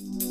you